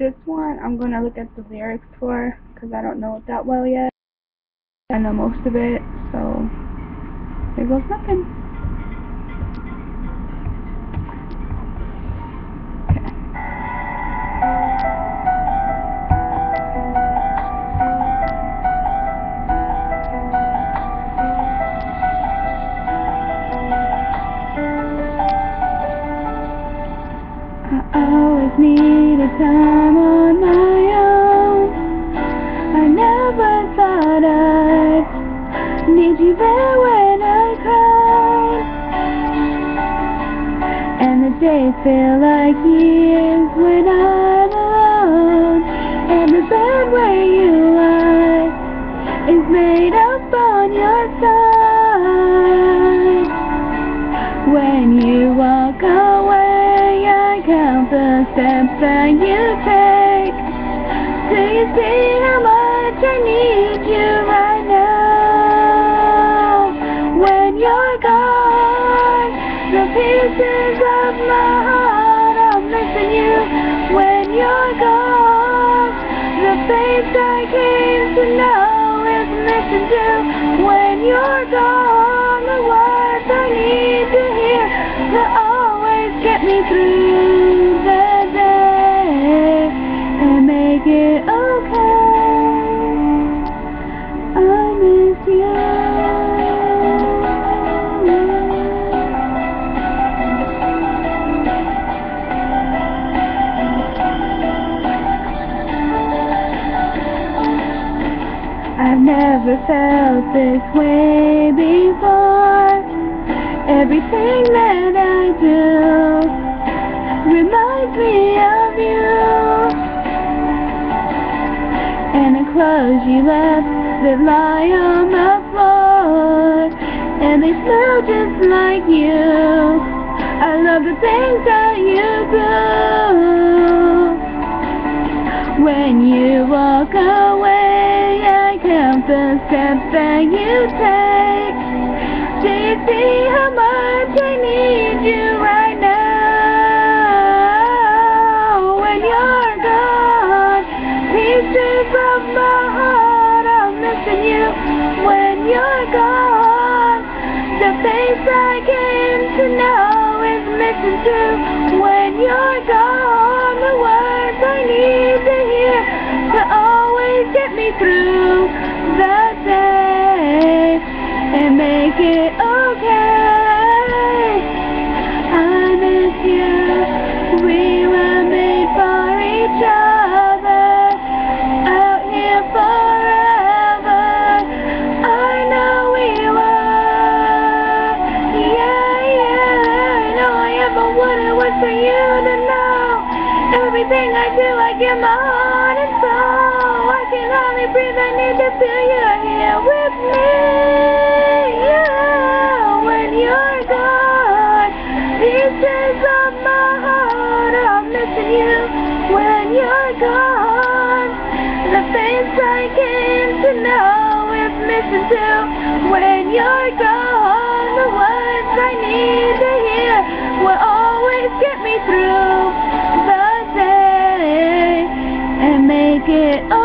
this one I'm going to look at the lyrics for because I don't know it that well yet. I know most of it, so there goes nothing. Days feel like years when I'm alone. And the bed where you lie is made up on your side. When you walk away, I count the steps that you take. Do you see how much I need you right now? When you're gone, the pieces of my heart are missing you. When you're gone, the face I came to know is missing too. When you're gone, the words I need to hear to always get me through the day and make it never felt this way before. Everything that I do reminds me of you. And the clothes you left that lie on the floor, and they smell just like you. I love the things that you do. The steps that you take. Do you see how much I need you right now? When you're gone, pieces of my heart are missing you. When you're gone, the face I came to know is missing too. When you're gone, through the day and make it okay. I miss you. We were made for each other. Out here forever. I know we were. Yeah, yeah. I know I ever wanted was for you to know. Everything I do, I give my heart and soul. I can hardly breathe. I need to feel you're here with me. Yeah, when you're gone, pieces of my heart are missing you. When you're gone, the face I came to know is missing too. When you're gone, the words I need to hear will always get me through the day and make it